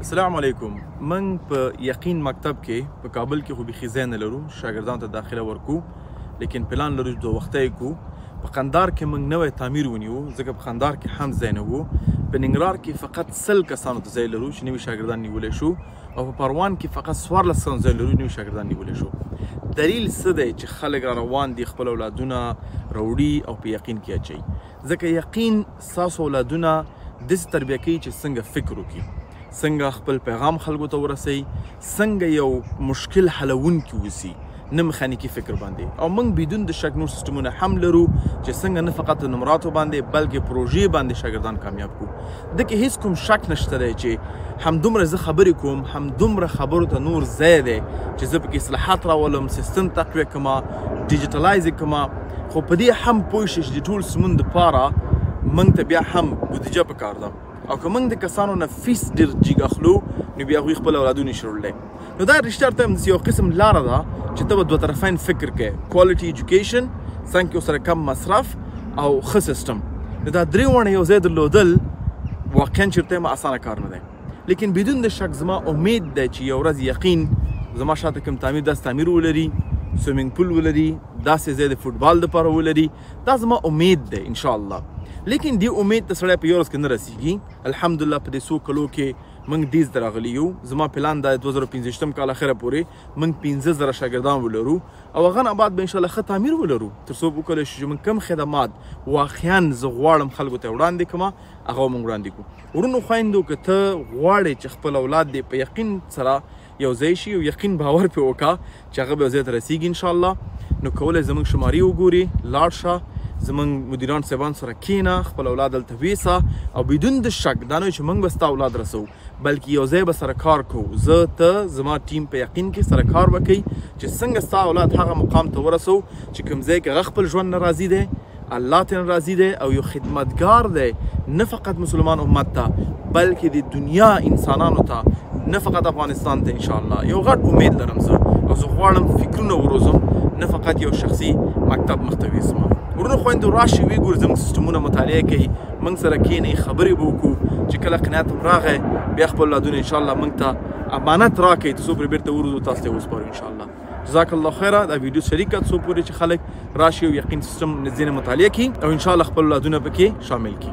سلام علیکم من په یقین مکتب کې په کابل کې خو بيخي ځای نه لرو شاګردان ته داخله ورکو لیکن پلان لرو دوه وخته یې کو په قندار کې موږ نوی تعمیر ونیو ځکه په قندار کې هم ځای نه وو په ننګرهار کې فقط سل کسانو ته ځای لرو چې نوي شاګردان نیولی شو او په پروان کې فقط څوارلس کسانو ځای لرو نوي شاګردان نیولی شو دلیل څه دی چې خلک را روان دي خپل اولادونه راوړي او په یقین کې اچوي ځکه یقین ستاسو اولادونه داسې تربیه کړئ چې څنګه فکر وکړي، څنګه خپل پیغام خلکو ته ورسوي، څنګه یو مشکل حلوونکي اوسي، نه میخانیکي فکر باندې. او موږ بدون د شک نور سیستمونه هم لرو چې څنګه نه فقط د نمراتو باندې بلکې پروژې باندې شاګردان کامیاب کړو. ده کې هیڅ کوم شک نشته دی چې همدومره زه خبرې کوم همدومره خبرو ته نور ځای دی چې زه پکې اصلاحات راولم، سیستم تقویه کړم، ډیجیټلایز یې کړم، خو په دې هم پوه شي چې د ټول سمون دپاره موږ ته بیا هم بودجه په کار ده او که موږ د کسانو نه فیس ډېر جیګ اخلو نو بیا هغوی خپل اولادو نشي روړلی نو دا رشتیا ته همداسې یو قسم لاره ده چې ته به دوه طرفین فکر کوې کوالټي ایجوکیشن څنګه ورسره کم مصرف او ښه سیستم نو دا درې واړه یو ځای درلودل واقعا چېرته هم اسانه کار نه دی لیکن بدون د شک زما امید ده چې یو ورځ یقین زما شاته کوم تعمیر داس تعمیر ولري سویمنګ پول ولري داسې ځای د فوټبال لپاره ولري دا زما امید ده ان شاء الله لیکن دی امید ته سړی په یو ورځ کې نه رسیږي الحمدلله په دې څو کلو کې موږ ډیز دراغلی یو زما پلان د 2015 کال اخره پورې موږ 15000 شاګردان ولرو او هغه نه بعد به ان شاء الله ختم تعمیر ولرو تر څو وکړو چې موږ کم خدمات واقعا زغواړم خلکو ته وړاندې کما هغه موږ وړاندې کوو ورونو خویندو که ته غواړې چې خپل اولاد دې په یقین سره یو ځای شي او یقین باور پې وکړه چې هغه به یو ځای ته رسېږي انشاءالله نو کولی زمونږ شمارې وګوري لاړ شه زمونږ مدیران صاحبان سره کینه خپل اولاد هلته ویسه او بدون د شک دا نه چې مونږ به ستا اولاد رسو بلکې یو ځای به سره کار کوو زه ته زما ټیم په یقین کې سره کار به کوي چې څنګه ستا اولاد هغه مقام ته ورسو چې کوم ځای کې هغه خپل ژوند نه راضي دی الله ترنه راضي دی او یو خدمتګار دی نه فقط مسلمان امت ته بلکې د دنیا انسانانو ته نه فقط افغانستان ته ان شاء الله یو غټ امید لرم زه او زه غواړم فکرونه وروزم نه فقط یو شخصي مکتب مخته ویسم ورونو خويندو راشي وی ګور زموږ سیستمونه مطالعه کوي موږ سره کینې خبرې به وکړو چې کله قناعت هم راغی بیا خپل اولادونه ان شاء الله موږ ته امانت راکړئ څو پر بیرته ورودو تاسو ته وسپارو ان شاء الله جزاک الله خیره دا ویډیو شریک کړه څو پورې چې خلک راشي او یقین سیستم ځینې مطالعه کړي او ان شاء الله خپل اولادونه پکې شامل کړي